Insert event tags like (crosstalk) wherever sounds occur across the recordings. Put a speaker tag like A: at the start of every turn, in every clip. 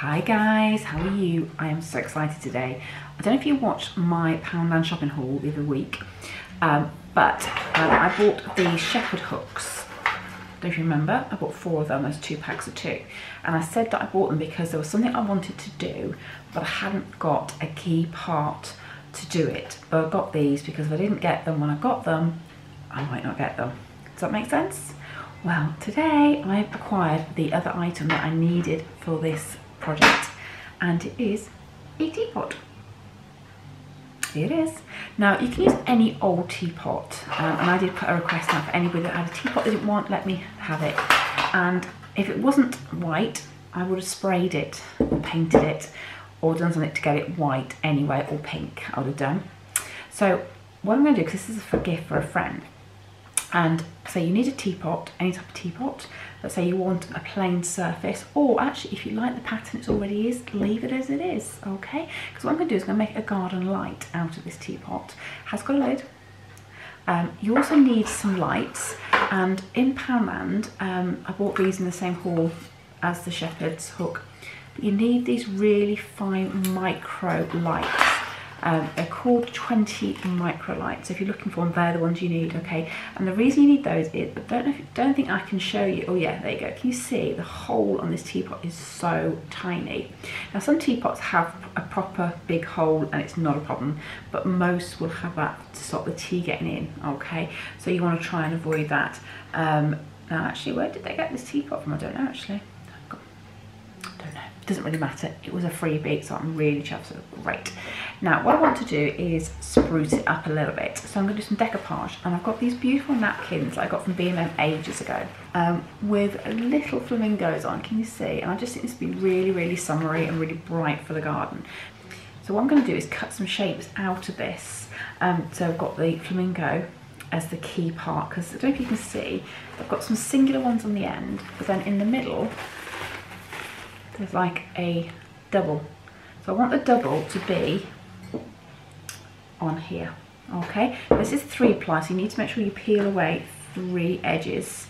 A: Hi guys, how are you? I am so excited today. I don't know if you watched my Poundland shopping haul the other week, um, but um, I bought the shepherd hooks. Don't you remember? I bought four of them, there's two packs of two. And I said that I bought them because there was something I wanted to do, but I hadn't got a key part to do it. But I got these because if I didn't get them when I got them, I might not get them. Does that make sense? Well, today I've acquired the other item that I needed for this and it is a teapot. Here it is. Now you can use any old teapot um, and I did put a request out for anybody that had a teapot they didn't want, let me have it. And if it wasn't white, I would have sprayed it or painted it or done something to get it white anyway or pink I would have done. So what I'm going to do, because this is a gift for a friend, and say you need a teapot, any type of teapot, let's say you want a plain surface, or actually if you like the pattern it already is, leave it as it is, okay? Because what I'm going to do is I'm going to make a garden light out of this teapot. has got a lid. Um, you also need some lights, and in Poundland, um, I bought these in the same haul as the shepherd's hook, but you need these really fine micro lights. Um, they're called 20 micro lights. So if you're looking for them, they're the ones you need, okay? And the reason you need those is, don't, know if, don't think I can show you. Oh yeah, there you go. Can you see the hole on this teapot is so tiny. Now some teapots have a proper big hole and it's not a problem, but most will have that to stop the tea getting in, okay? So you want to try and avoid that. Um, now actually, where did they get this teapot from? I don't know actually doesn't really matter. It was a freebie, so I'm really chuffed, so great. Now, what I want to do is spruce it up a little bit. So I'm gonna do some decoupage, and I've got these beautiful napkins I got from B&M ages ago, um, with little flamingos on, can you see? And I just think this would be really, really summery and really bright for the garden. So what I'm gonna do is cut some shapes out of this. Um, so I've got the flamingo as the key part, because I don't know if you can see, I've got some singular ones on the end, but then in the middle, there's like a double. So I want the double to be on here, okay? This is three ply, so you need to make sure you peel away three edges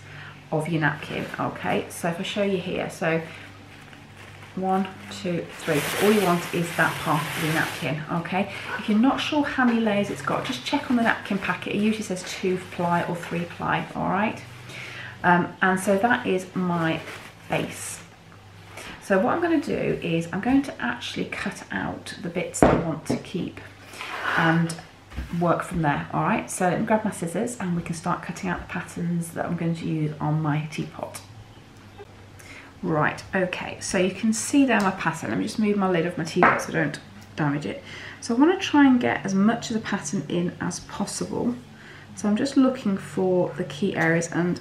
A: of your napkin, okay? So if I show you here, so one, two, three. All you want is that part of the napkin, okay? If you're not sure how many layers it's got, just check on the napkin packet. It usually says two ply or three ply, all right? Um, and so that is my base. So what I'm going to do is I'm going to actually cut out the bits I want to keep and work from there, all right? So let me grab my scissors and we can start cutting out the patterns that I'm going to use on my teapot. Right, okay, so you can see there my pattern. Let me just move my lid off my teapot so I don't damage it. So I want to try and get as much of the pattern in as possible. So I'm just looking for the key areas and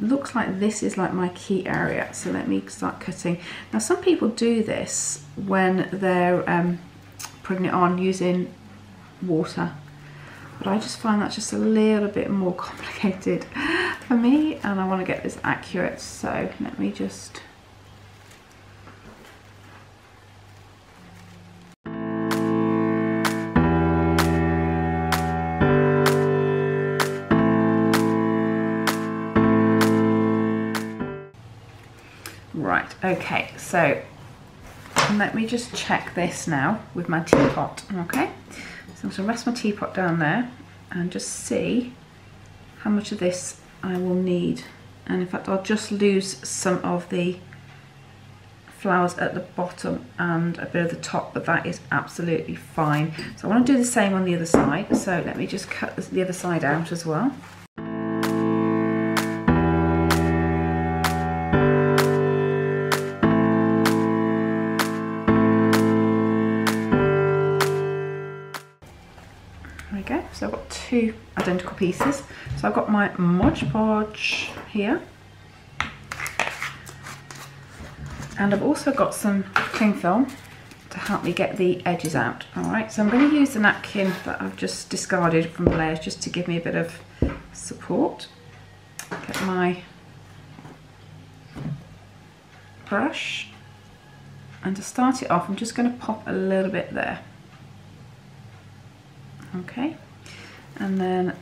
A: looks like this is like my key area so let me start cutting. Now some people do this when they're um, putting it on using water but I just find that just a little bit more (laughs) complicated for me and I want to get this accurate so let me just okay, so let me just check this now with my teapot, okay? So I'm to rest my teapot down there and just see how much of this I will need. And in fact, I'll just lose some of the flowers at the bottom and a bit of the top, but that is absolutely fine. So I want to do the same on the other side. So let me just cut the other side out as well. Two identical pieces. So I've got my Mod Podge here. And I've also got some cling film to help me get the edges out. All right, so I'm going to use the napkin that I've just discarded from the layers just to give me a bit of support. Get my brush and to start it off I'm just going to pop a little bit there okay and then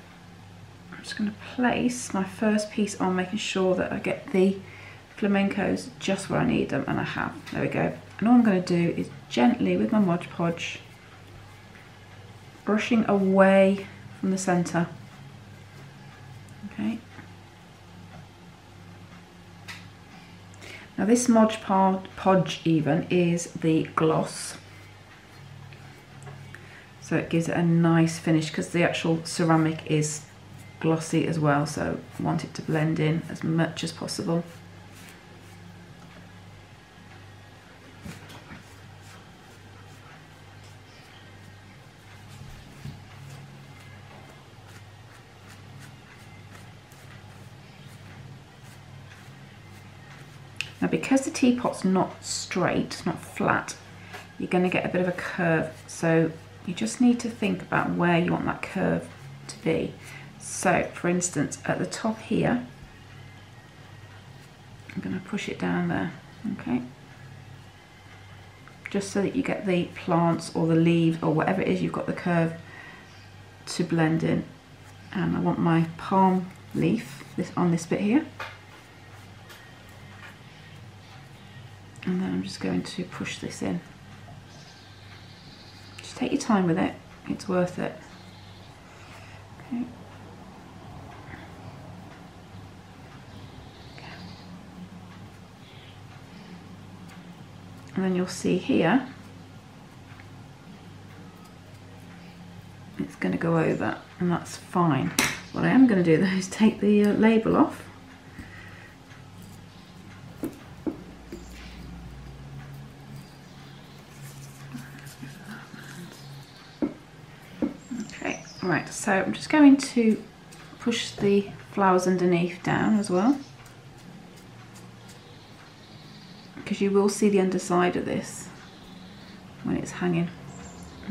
A: I'm just going to place my first piece on making sure that I get the flamencos just where I need them and I have there we go And all I'm going to do is gently with my Mod Podge, brushing away from the centre. Okay. Now this Mod Podge even is the gloss. So it gives it a nice finish because the actual ceramic is glossy as well. So I want it to blend in as much as possible. Now because the teapot's not straight, it's not flat, you're going to get a bit of a curve. So you just need to think about where you want that curve to be. So for instance, at the top here, I'm going to push it down there, okay? Just so that you get the plants or the leaves or whatever it is you've got the curve to blend in. And I want my palm leaf this on this bit here. and then I'm just going to push this in. Take your time with it, it's worth it. And then you'll see here, it's going to go over and that's fine. What I am going to do though is take the uh, label off Right, so I'm just going to push the flowers underneath down as well. Because you will see the underside of this when it's hanging.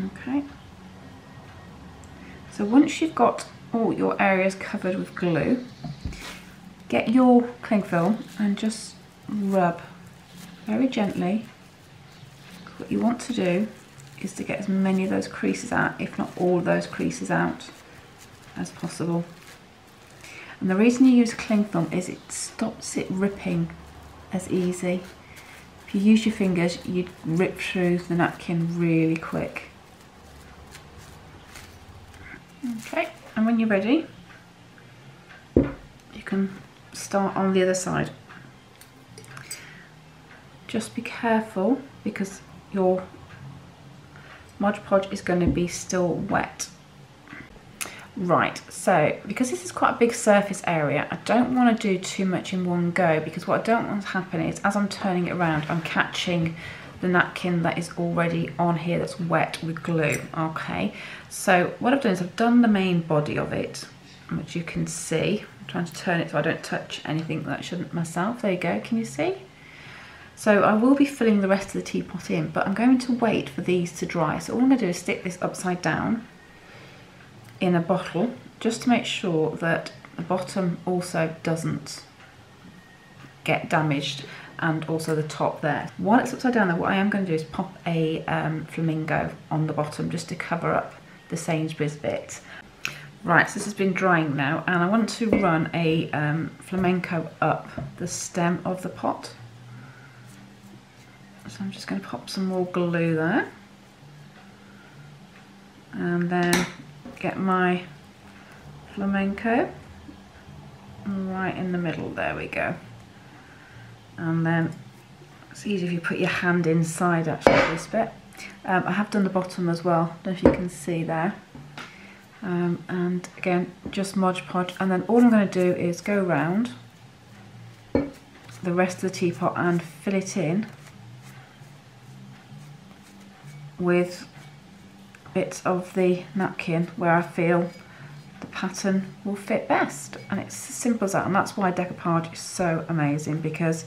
A: Okay. So once you've got all your areas covered with glue, get your cling film and just rub very gently. What you want to do is to get as many of those creases out, if not all those creases out as possible. And the reason you use cling film is it stops it ripping as easy. If you use your fingers, you'd rip through the napkin really quick. Okay, and when you're ready, you can start on the other side. Just be careful because your Mod Podge is going to be still wet. Right, so because this is quite a big surface area, I don't want to do too much in one go because what I don't want to happen is as I'm turning it around, I'm catching the napkin that is already on here that's wet with glue, okay? So what I've done is I've done the main body of it, which you can see. I'm trying to turn it so I don't touch anything that I shouldn't myself. There you go, can you see? So I will be filling the rest of the teapot in, but I'm going to wait for these to dry. So all I'm going to do is stick this upside down in a bottle, just to make sure that the bottom also doesn't get damaged and also the top there. While it's upside down though, what I am going to do is pop a um, flamingo on the bottom just to cover up the Sainsbury's bit. Right, so this has been drying now and I want to run a um, flamenco up the stem of the pot. So I'm just going to pop some more glue there. And then get my flamenco right in the middle. There we go. And then it's easy if you put your hand inside actually this bit. Um, I have done the bottom as well. I don't know if you can see there. Um, and again, just Mod Podge. And then all I'm going to do is go around the rest of the teapot and fill it in with bits of the napkin where I feel the pattern will fit best. And it's as simple as that. And that's why decoupage is so amazing because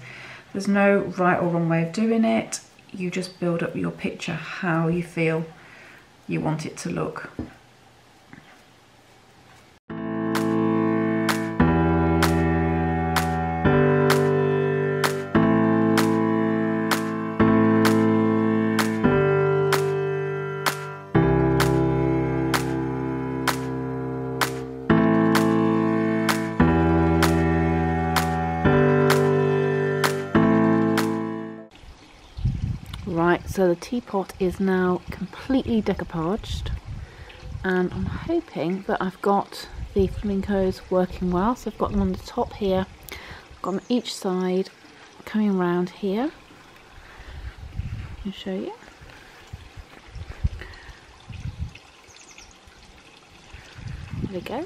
A: there's no right or wrong way of doing it. You just build up your picture how you feel you want it to look so the teapot is now completely decoupaged and I'm hoping that I've got the flamencos working well. So I've got them on the top here, I've got them each side, coming around here. I'll show you. There we go.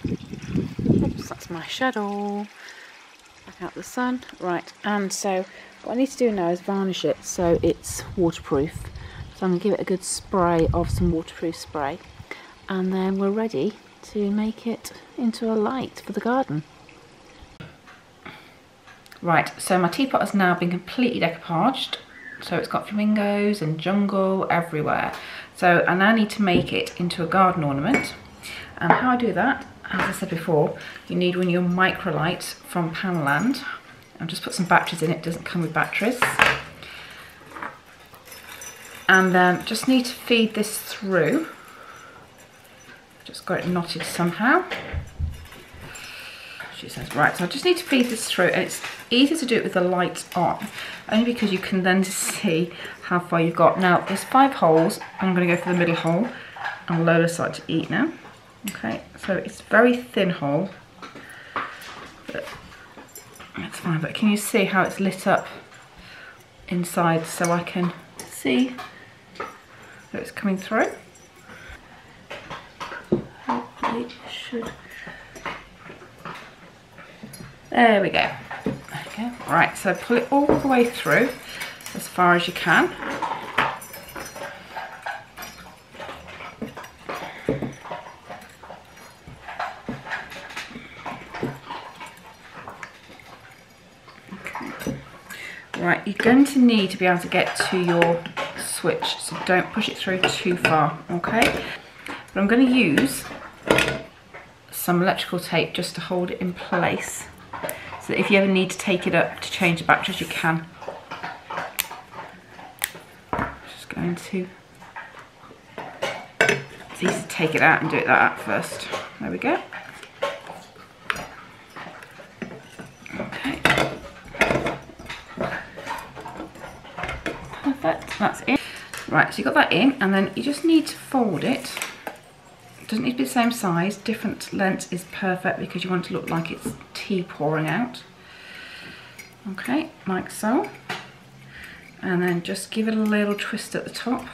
A: Oops, that's my shadow. Back out the sun. Right, and so what I need to do now is varnish it so it's waterproof. So I'm going to give it a good spray of some waterproof spray and then we're ready to make it into a light for the garden. Right, so my teapot has now been completely decoupaged. So it's got flamingos and jungle everywhere. So I now need to make it into a garden ornament. And how I do that, as I said before, you need one of your microlights from Poundland. I'll just put some batteries in, it doesn't come with batteries. And then just need to feed this through just got it knotted somehow. She says, right, so I just need to feed this through. And it's easy to do it with the lights on, only because you can then see how far you've got. Now, there's five holes. I'm going to go for the middle hole. And Lola's started to eat now. Okay, so it's very thin hole. But that's fine, but can you see how it's lit up inside so I can see that it's coming through? it should. There we go. Okay, right, so pull it all the way through as far as you can. Going to need to be able to get to your switch, so don't push it through too far, okay? But I'm going to use some electrical tape just to hold it in place so if you ever need to take it up to change the batteries you can. Just going to, it's easy to take it out and do it that first. There we go. That's it. Right, so you got that in and then you just need to fold it doesn't need to be the same size. Different length is perfect because you want it to look like it's tea pouring out. Okay, like so. And then just give it a little twist at the top.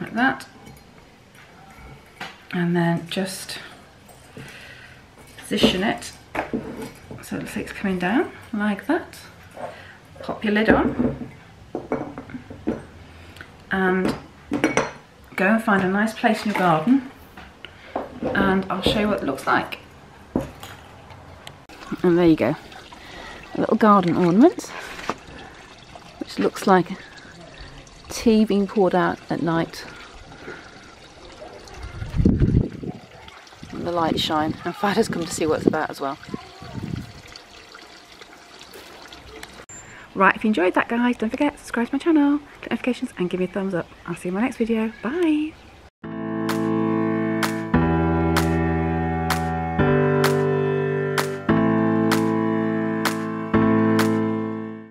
A: Like that. And then just position it so it looks like it's coming down like that. Pop your lid on. And go and find a nice place in your garden and I'll show you what it looks like. And there you go, a little garden ornament which looks like tea being poured out at night. And the lights shine and Fada's come to see what it's about as well. Right, if you enjoyed that guys, don't forget, to subscribe to my channel, notifications and give me a thumbs up. I'll see you in my next video. Bye!